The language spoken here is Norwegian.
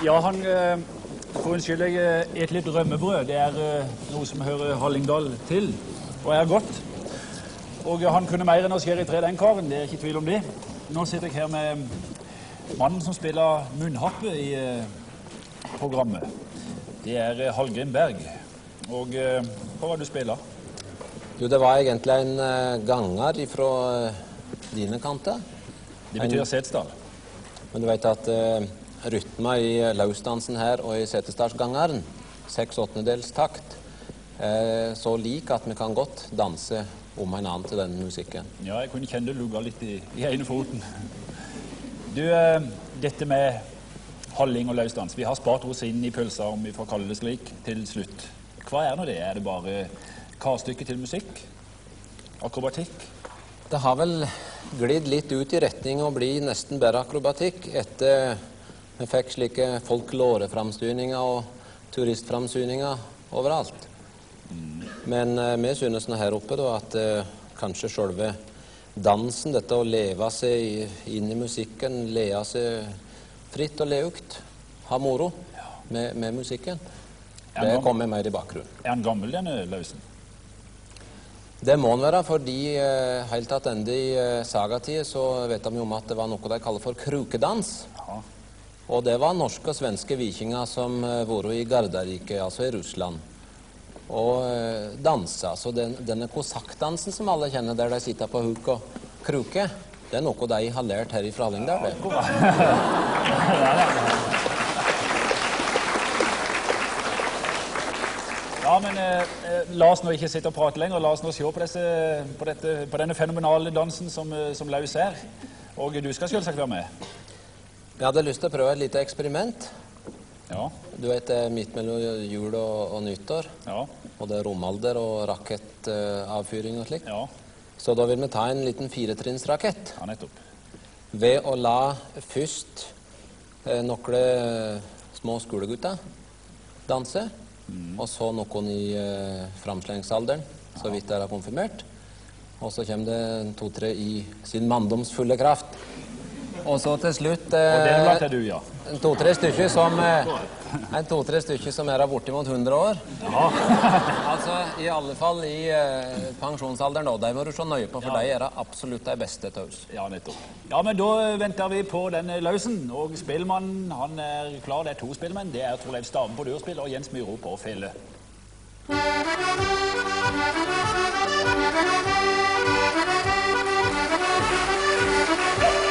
Ja, han eh, For unnskyld, jeg eh, et litt rømmebrød. Det er eh, noe som hører Hallingdal til, og er godt. Og han kunne mer enn å skjære i tre, den karen. Det er ikke tvil om det. Nå sitter jeg her med mannen som spiller munnhappe i programmet. Det er Hallgrim Berg. Og hva var det du spiller? Jo, det var egentlig en ganger fra dine kanter. Det betyr Setesdal. Men du vet at rytma i løsdansen her og i Setesdalsgangeren, seks åttendedels takt, er så lik at vi kan godt danse om hverandre til denne musikken. Ja, jeg kunne kjenne det lugga litt i, i ene foten. Du, eh, dette med halling og løsdans. Vi har spart rosinen i pølsa, om vi får kalle det slik, til slutt. Hva er nå det? Er det bare karstykke til musikk? Akrobatikk? Det har vel glidd litt ut i retning å bli nesten bare akrobatikk etter vi fikk slike folkloreframsyninger og turistframsyninger overalt. Men eh, vi synes nå her oppe da at eh, kanskje sjølve dansen, dette å leve seg inn i musikken, leve seg fritt og leukt, ha moro med, med musikken, det kommer mer i bakgrunnen. Er han gammel, denne løsen? Det må han være, fordi eh, helt tilbake i eh, sagatid så vet jo om at det var noe de kaller for krukedans. Ja. Og det var norske og svenske vikinger som uh, var i Gardarike, altså i Russland, og uh, dansa. Så den, denne kosakkdansen som alle kjenner, der de sitter på huk og kruke, det er noe de har lært her i Hallingdal. Ja, men eh, eh, la oss nå ikke sitte og prate lenger. La oss nå se på, disse, på, dette, på denne fenomenale dansen som, eh, som Laus er. Og du skal selvsagt være med. Jeg hadde lyst til å prøve et lite eksperiment. Ja. Du vet det er midt mellom jul og, og nyttår, Ja. og det er romalder og rakettavfyring og slikt. Ja. Så da vil vi ta en liten firetrinnsrakett. ja nettopp. Ved å la først eh, noen små skolegutter danse, og så noen i eh, framslengsalderen, så vidt de er konfirmert. Og så kommer det to-tre i sin manndomsfulle kraft. Og så til slutt eh, ja. to-tre stykker som eh, to-tre stykker som er bortimot 100 år. altså i alle fall i eh, pensjonsalderen, Og De må du se nøye på, for de er absolutt de beste til oss. Ja, nettopp. Ja, men da eh, venter vi på denne løsen. Og spillmannen han er klar. Det er to spillmenn. Det er Torleif Stave på durspill og Jens Myhro på fele. Thank